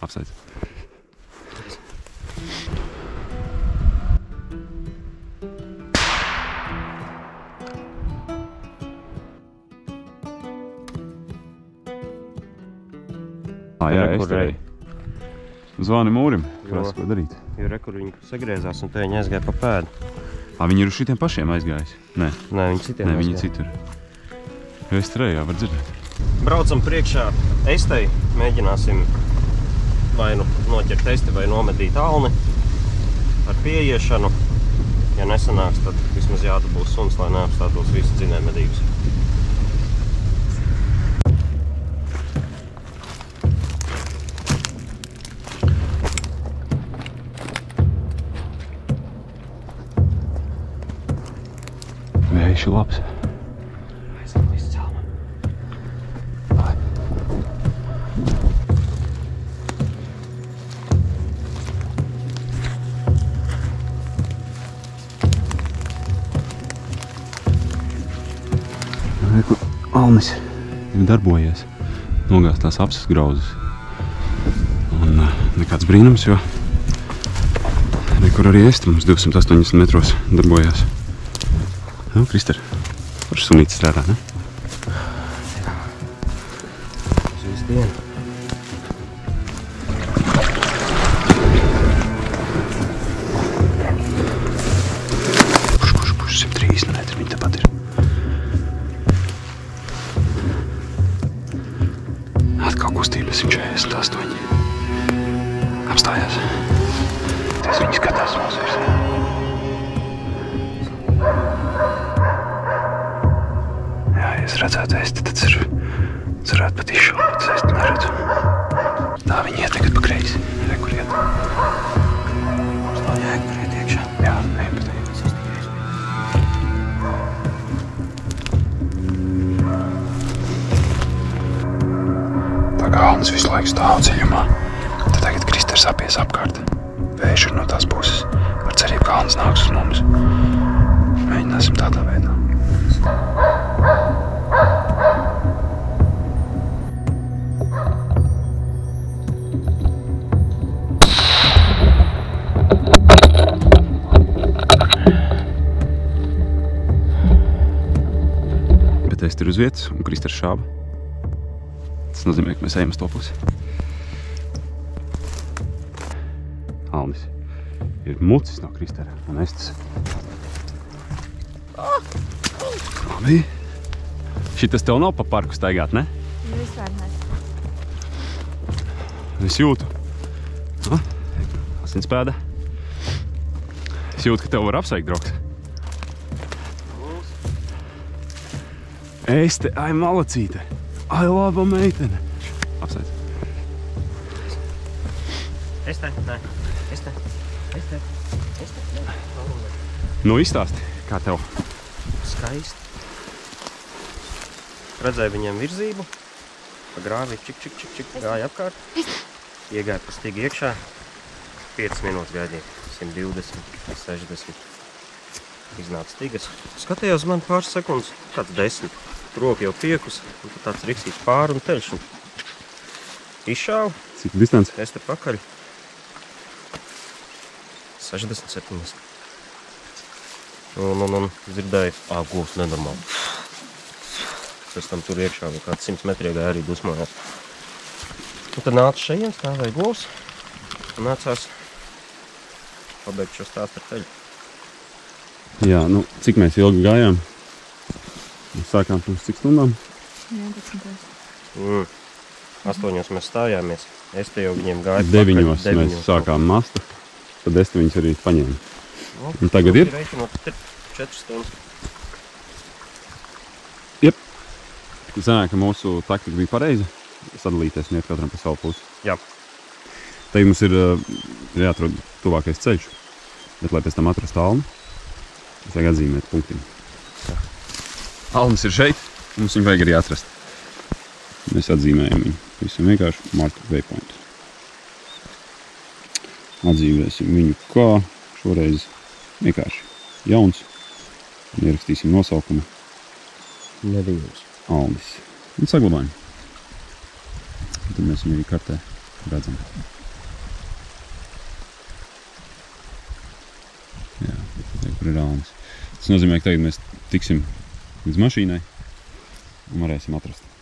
Apsveic. Ah, jā, es turēju. Zvani mūrim, prasa, ko darīt. Jo rekur viņi sagriezās un te viņi aizgāja pa pēdu. Ah, viņi ir uz šitiem pašiem aizgājis? Nē, Nē, viņi citiem Nē viņi citur. Jo es turēju, jā, var dzirdēt. Braucam priekšā estei, mēģināsim vai nu noķert esti vai nomedīt alni ar pieiešanu. Ja nesanāks, tad vismaz jādabūs suns, lai neapstātos visi dzinēja medības. Vējš labs. Alnis ir darbojies. Nogāzt tās apsas grauzes. Un uh, nekāds brīnums, jo nekur arī es mums 280 metros darbojās. Nu, Krister, kurš sunītis strādā, ne? Atkal kustība 148. Apstājās. Tas viņi skatās mūsu virsē. Jā, es redzētu ēsti, tad es varētu pat izšaut, bet es ēsti neredzu. Tā viņi iet tagad pa kreisi. Re, kur iet. Alnis visu laiku stāv ceļumā, tad tagad Kristers apies apkārt. Vējš ir no tās puses. Ar cerību, ka Alnis nāks uz mums. Mēģināsim tādā veidā. Bet es tur uz vietas un Kristers šāba. Tas nozīmē, ka mēs ejam uz to pusi. Alnis ir mucis no Kristera un es tas. Labi. Šitas tev nav pa parku staigāt, ne? Vispār ne. Es jūtu. Nu, Asinspēda. Es jūtu, ka tev var apsveikt, draugs. Es te, ai, malacīte. Ai, laba meitene. Apsveic. Es te, nē. Es te, es te, es te, nē. Nu, izstāsti, kā tev. Skaisti. Redzēju viņiem virzību. Pa grāvi čik, čik, čik, čik gāja apkārt. Iegāja pa stīgi iekšā. 5 minūtes gaidīja. 120, 60. Iznāca stigas. Skatījos man pāris sekundes. Kāds 10. Roka jau piekus. Un tad tāds riksīgs pāri un teļš. Izšāvu. Cik distance? Es te pakaļ. 67. Un, un, un dzirdēju, ā, gūs nenormāli. Pēc tam tur iekšā vēl kāds 100 metri gāja arī dusmojās. Un tad nāca šeit, stāvēja govs. Un nācās pabeigt šo stāstu ar teļu. Jā, nu, cik mēs ilgi gājām? Mēs sākām pirms cik stundām? 11. Mm. Astoņos mēs stājāmies. Es te jau viņiem gāju. Deviņos pakaļ, mēs sākām mastu. Tad es viņus arī paņēmu. Nu, Un tagad ir? Ir 4 stundas. Zanāk, ka mūsu taktika bija pareiza. Sadalīties un iet katram pa savu pusi. Jā. Tagad mums ir uh, jāatrod tuvākais ceļš. Bet, lai pēc tam atrastu alnu, mums vajag atzīmēt punktiņu. Almas ir šeit, mums viņu vajag arī atrast. Mēs atzīmējam viņu. Visam vienkārši mark waypoint. Atzīmēsim viņu kā šoreiz vienkārši jauns. Un ierakstīsim nosaukumu Neviens. Alnis. Un saglabājam. Tad mēs viņu arī kartē Redzam. Jā, kur ir alnis. Tas nozīmē, ka tagad mēs tiksim līdz mašīnai un varēsim atrast.